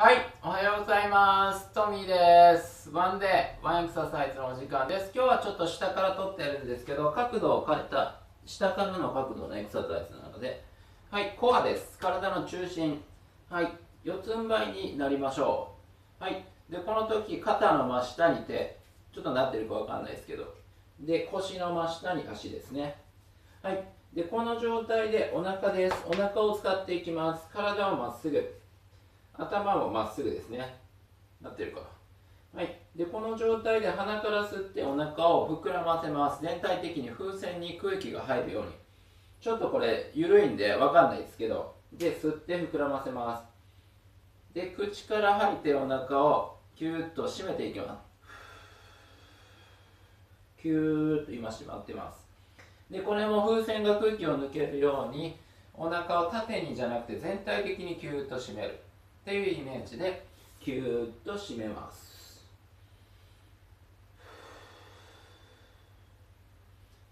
はい、おはようございます。トミーです。ワンデー、ワンエクササイズのお時間です。今日はちょっと下から撮ってるんですけど、角度を変えた、下からの角度のエクササイズなので、はい、コアです。体の中心。はい、四つん這いになりましょう。はい、で、この時、肩の真下に手、ちょっとなってるかわかんないですけど、で、腰の真下に足ですね。はい、で、この状態でお腹です。お腹を使っていきます。体をまっすぐ。頭もまっすぐですね。なってるか。はい。で、この状態で鼻から吸ってお腹を膨らませます。全体的に風船に空気が入るように。ちょっとこれ、緩いんでわかんないですけど。で、吸って膨らませます。で、口から吐いてお腹をキューッと締めていきます。キューッと今締まってます。で、これも風船が空気を抜けるように、お腹を縦にじゃなくて全体的にキューッと締める。っていうイメージでキューッと締めます。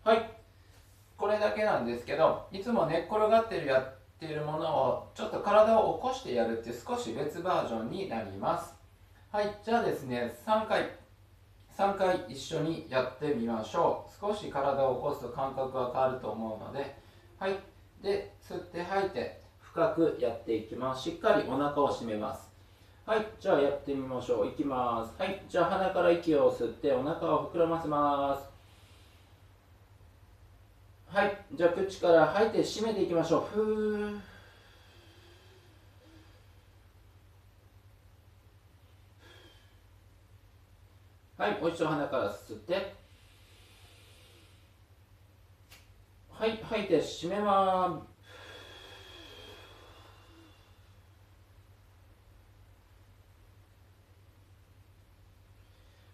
はい。これだけなんですけどいつも寝っ転がってるやってるものをちょっと体を起こしてやるって少し別バージョンになります。はい。じゃあですね3回。3回一緒にやってみましょう。少し体を起こすと感覚が変わると思うので。はい。で吸って吐いて。深くやっていきます。しっかりお腹を締めます。はい、じゃあやってみましょう。いきます。はい、じゃあ鼻から息を吸ってお腹を膨らませます。はい、じゃあ口から吐いて締めていきましょう。ふー。はい、もう一度鼻から吸って。はい、吐いて締めます。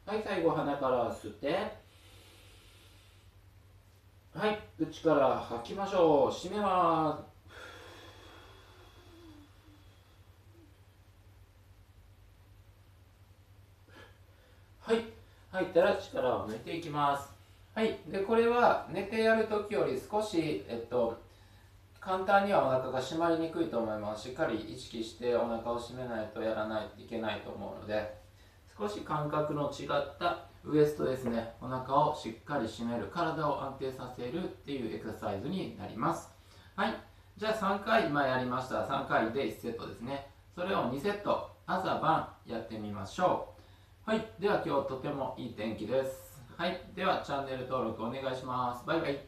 はい、最後鼻から吸って。はい、口から吐きましょう。締めます。はい、吐いたら力を抜いていきます。はい、でこれは寝てやるときより少し、えっと、簡単にはお腹が締まりにくいと思います。しっかり意識してお腹を締めないとやらないといけないと思うので。少し感覚の違ったウエストですね。お腹をしっかり締める体を安定させるっていうエクササイズになります。はい。じゃあ3回今やりました。3回で1セットですね。それを2セット朝晩やってみましょう。はい。では今日とてもいい天気です。はい。ではチャンネル登録お願いします。バイバイ。